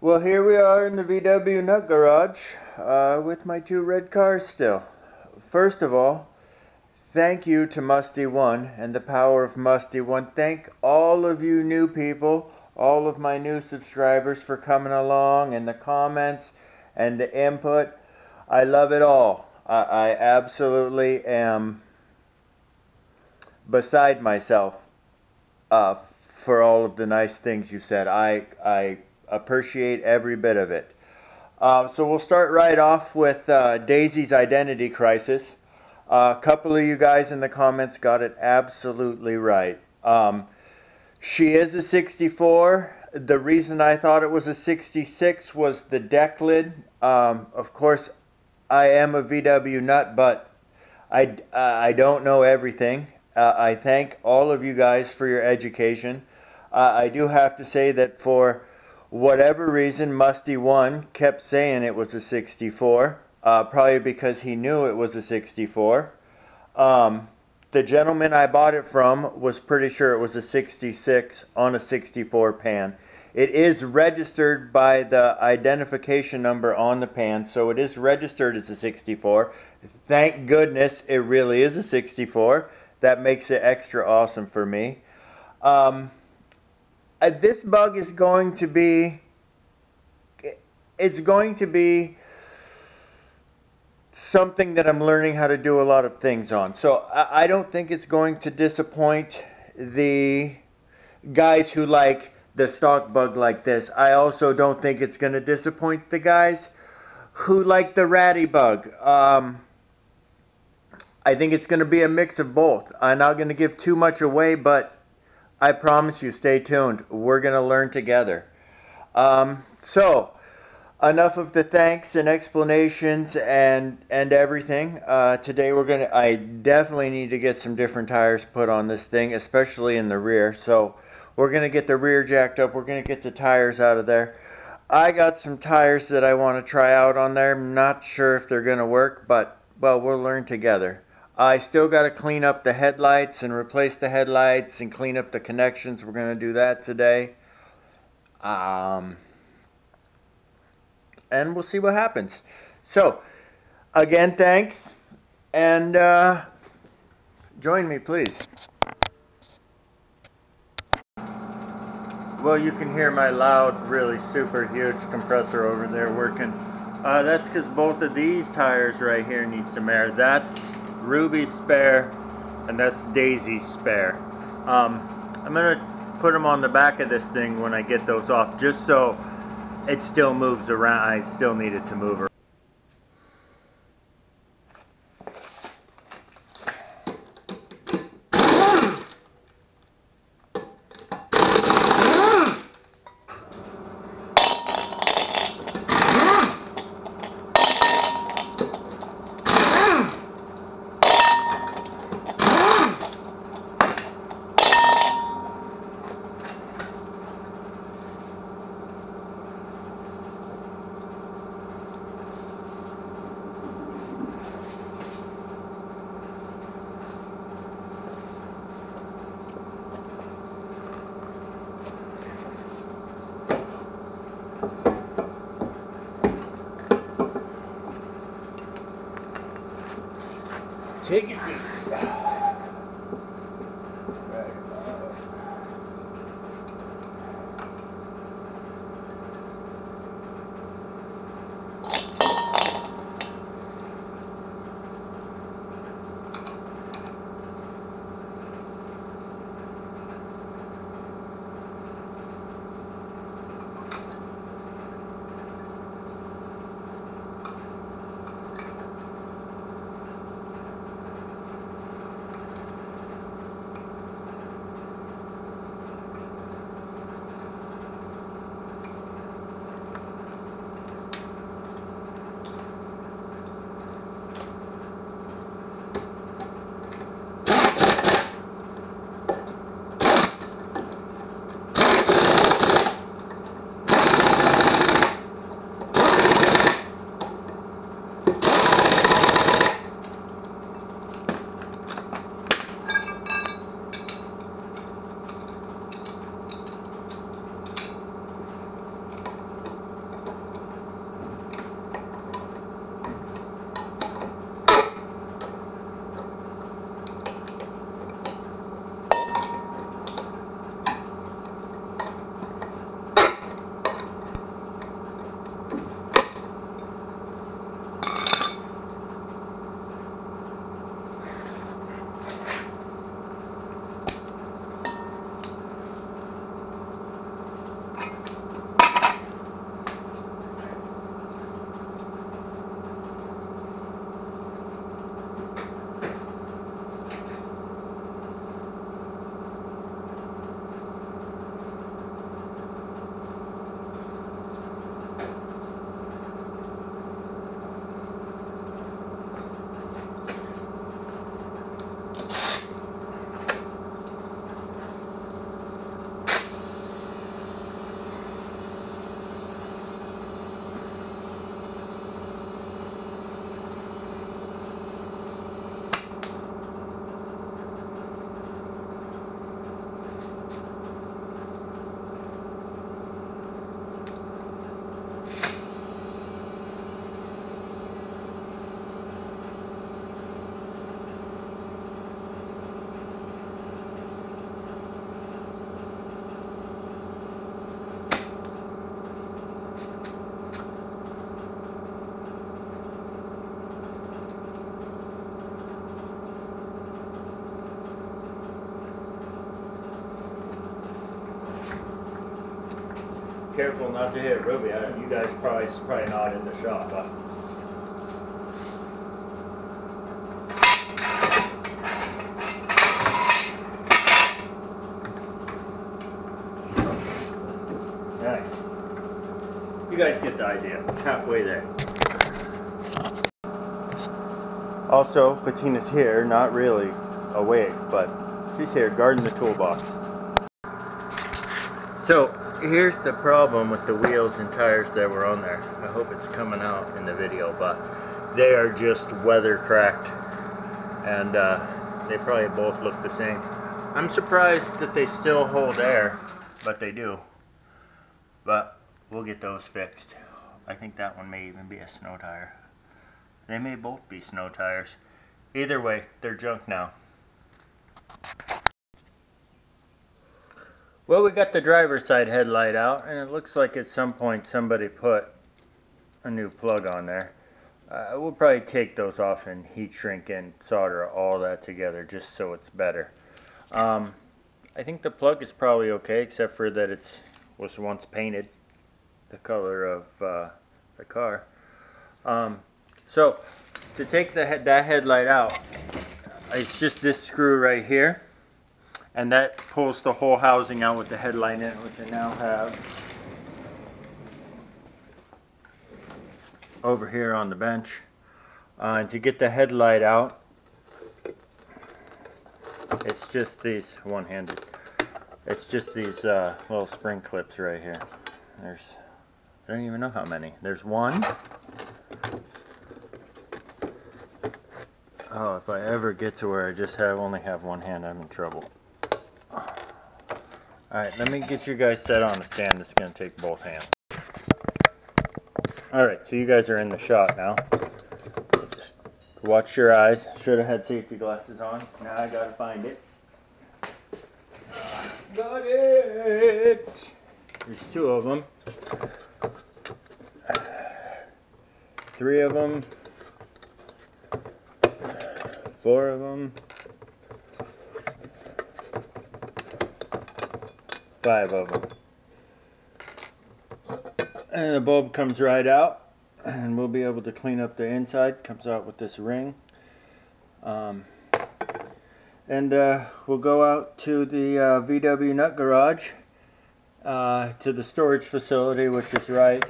Well, here we are in the VW Nut Garage uh, with my two red cars still. First of all, thank you to Mustie1 and the power of Mustie1. Thank all of you new people, all of my new subscribers for coming along and the comments and the input. I love it all. I, I absolutely am beside myself uh, for all of the nice things you said. I, I appreciate every bit of it. Uh, so we'll start right off with uh, Daisy's identity crisis. Uh, a couple of you guys in the comments got it absolutely right. Um, she is a 64. The reason I thought it was a 66 was the deck lid. Um, of course, I am a VW nut, but I, I don't know everything. Uh, I thank all of you guys for your education. Uh, I do have to say that for whatever reason, Mustie1 kept saying it was a 64, uh, probably because he knew it was a 64. Um, the gentleman I bought it from was pretty sure it was a 66 on a 64 pan. It is registered by the identification number on the pan, so it is registered as a 64. Thank goodness it really is a 64. That makes it extra awesome for me. Um, uh, this bug is going to be it's going to be something that I'm learning how to do a lot of things on. So I, I don't think it's going to disappoint the guys who like the stock bug like this. I also don't think it's going to disappoint the guys who like the ratty bug. Um, I think it's going to be a mix of both. I'm not going to give too much away, but I promise you, stay tuned. We're going to learn together. Um, so, enough of the thanks and explanations and and everything. Uh, today we're going to, I definitely need to get some different tires put on this thing, especially in the rear. So, we're going to get the rear jacked up. We're going to get the tires out of there. I got some tires that I want to try out on there. I'm not sure if they're going to work, but, well, we'll learn together. I still got to clean up the headlights and replace the headlights and clean up the connections. We're going to do that today. Um, and we'll see what happens. So, again, thanks. And uh, join me, please. Well, you can hear my loud, really super huge compressor over there working. Uh, that's because both of these tires right here need some air. That's Ruby's spare, and that's Daisy's spare. Um, I'm to put them on the back of this thing when I get those off, just so it still moves around. I still need it to move around. Take careful not to hit Ruby. I, you guys probably probably not in the shot, but. Nice. You guys get the idea. Halfway there. Also, Patina's here, not really awake, but she's here guarding the toolbox. So, here's the problem with the wheels and tires that were on there. I hope it's coming out in the video, but they are just weather cracked. And uh, they probably both look the same. I'm surprised that they still hold air, but they do. But we'll get those fixed. I think that one may even be a snow tire. They may both be snow tires. Either way, they're junk now. Well, we got the driver's side headlight out, and it looks like at some point somebody put a new plug on there. Uh, we'll probably take those off and heat shrink and solder all that together just so it's better. Um, I think the plug is probably okay, except for that it was once painted the color of uh, the car. Um, so, to take the that headlight out, it's just this screw right here and that pulls the whole housing out with the headlight in it, which I now have over here on the bench. Uh, and to get the headlight out, it's just these one-handed. It's just these uh, little spring clips right here. There's, I don't even know how many. There's one. Oh, if I ever get to where I just have only have one hand, I'm in trouble. Alright, let me get you guys set on a stand that's going to take both hands. Alright, so you guys are in the shot now. Just watch your eyes. Should have had safety glasses on. Now I gotta find it. Got it! There's two of them. Three of them. Four of them. Five of them. And the bulb comes right out and we'll be able to clean up the inside. Comes out with this ring. Um, and uh, we'll go out to the uh, VW Nut Garage uh, to the storage facility which is right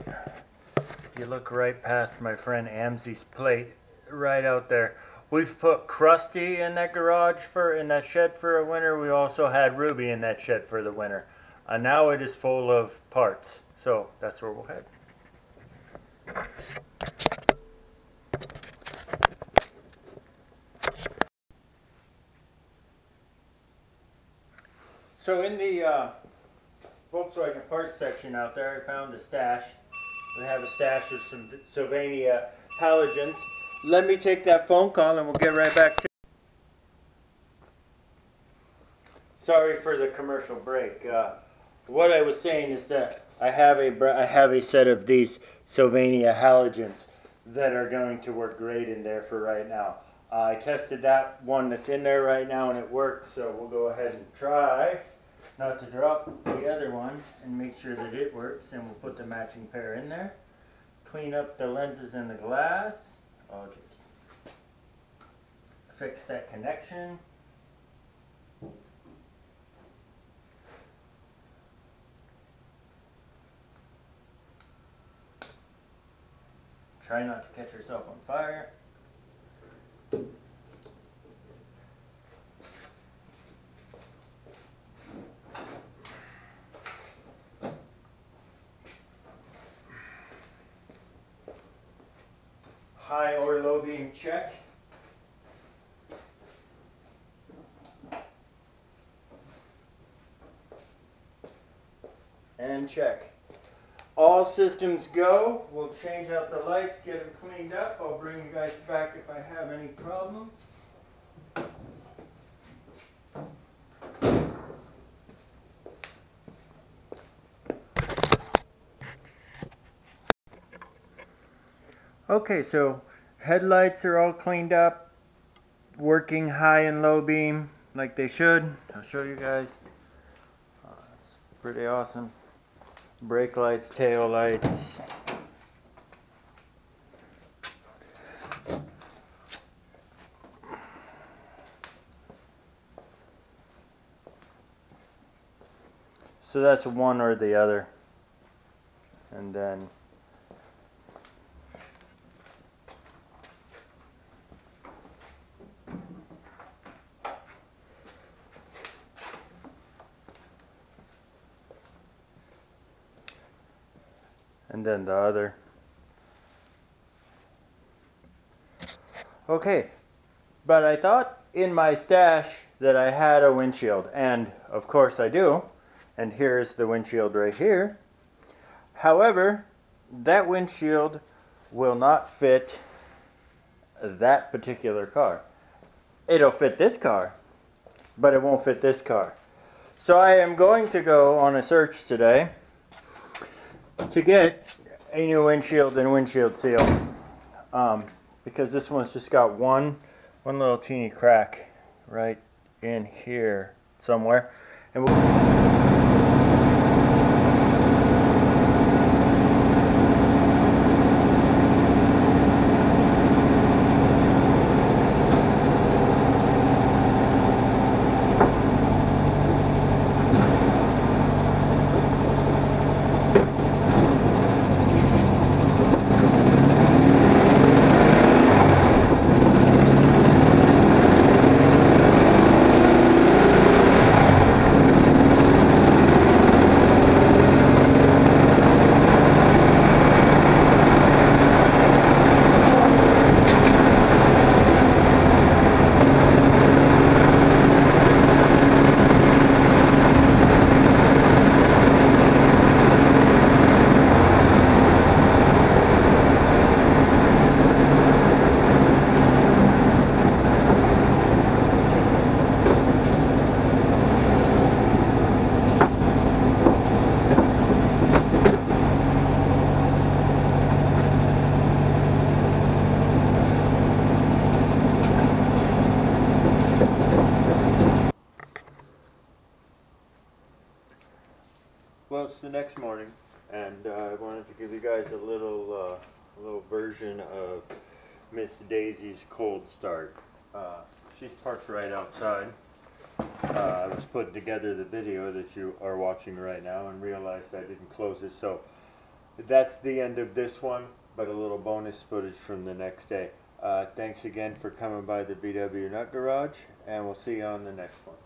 if you look right past my friend Amzi's plate right out there We've put Krusty in that garage for in that shed for a winter. We also had Ruby in that shed for the winter. And now it is full of parts. So that's where we'll head. So in the uh, Volkswagen parts section out there, I found a stash. I have a stash of some Sylvania halogens. Let me take that phone call and we'll get right back to Sorry for the commercial break. Uh, what I was saying is that I have a I have a set of these Sylvania halogens that are going to work great in there for right now. Uh, I tested that one that's in there right now and it worked, so we'll go ahead and try not to drop the other one and make sure that it works and we'll put the matching pair in there. Clean up the lenses and the glass. I'll just fix that connection. Try not to catch yourself on fire. High or low beam check. And check all systems go. We'll change out the lights, get them cleaned up. I'll bring you guys back if I have any problem. Okay, so headlights are all cleaned up, working high and low beam like they should. I'll show you guys. Uh, it's pretty awesome. Brake lights, tail lights. So that's one or the other. And then and then the other. Okay, but I thought in my stash that I had a windshield, and of course I do, and here's the windshield right here. However, that windshield will not fit that particular car. It'll fit this car, but it won't fit this car. So I am going to go on a search today to get a new windshield and windshield seal um, because this one's just got one one little teeny crack right in here somewhere. And we'll Well, it's the next morning, and uh, I wanted to give you guys a little, uh, little version of Miss Daisy's cold start. Uh, she's parked right outside. Uh, I was putting together the video that you are watching right now and realized I didn't close it, so that's the end of this one, but a little bonus footage from the next day. Uh, thanks again for coming by the VW Nut Garage, and we'll see you on the next one.